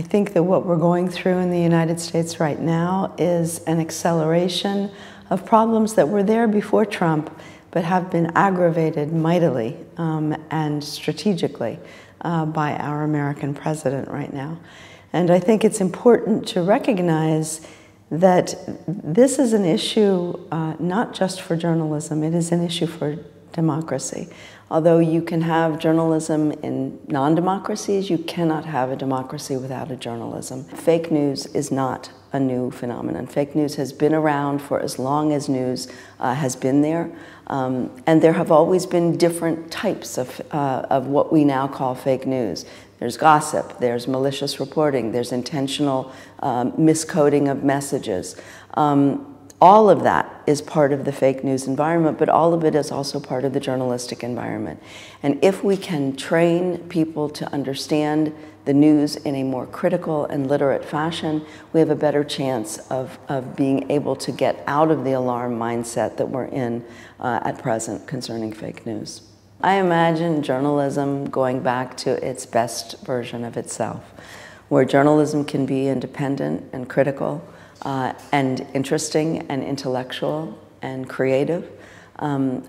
I think that what we're going through in the United States right now is an acceleration of problems that were there before Trump but have been aggravated mightily um, and strategically uh, by our American president right now. And I think it's important to recognize that this is an issue uh, not just for journalism, it is an issue for democracy. Although you can have journalism in non democracies, you cannot have a democracy without a journalism. Fake news is not a new phenomenon. Fake news has been around for as long as news uh, has been there. Um, and there have always been different types of, uh, of what we now call fake news. There's gossip, there's malicious reporting, there's intentional um, miscoding of messages. Um, all of that is part of the fake news environment, but all of it is also part of the journalistic environment. And if we can train people to understand the news in a more critical and literate fashion, we have a better chance of, of being able to get out of the alarm mindset that we're in uh, at present concerning fake news. I imagine journalism going back to its best version of itself, where journalism can be independent and critical, uh, and interesting and intellectual and creative. Um,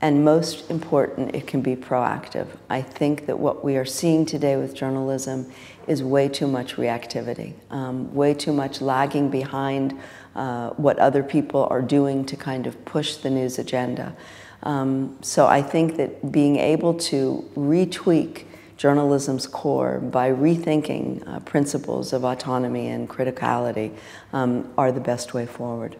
and most important, it can be proactive. I think that what we are seeing today with journalism is way too much reactivity, um, way too much lagging behind uh, what other people are doing to kind of push the news agenda. Um, so I think that being able to retweak journalism's core by rethinking uh, principles of autonomy and criticality um, are the best way forward.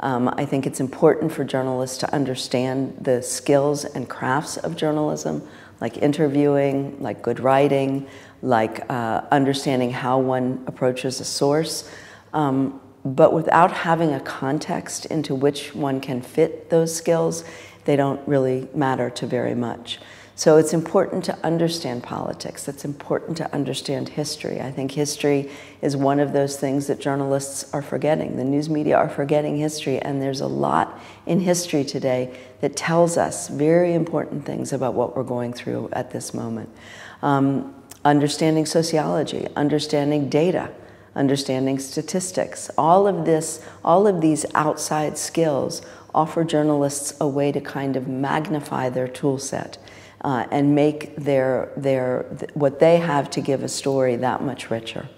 Um, I think it's important for journalists to understand the skills and crafts of journalism, like interviewing, like good writing, like uh, understanding how one approaches a source, um, but without having a context into which one can fit those skills, they don't really matter to very much. So it's important to understand politics. It's important to understand history. I think history is one of those things that journalists are forgetting. The news media are forgetting history, and there's a lot in history today that tells us very important things about what we're going through at this moment. Um, understanding sociology, understanding data, understanding statistics, all of this, all of these outside skills offer journalists a way to kind of magnify their tool set uh, and make their, their, what they have to give a story that much richer.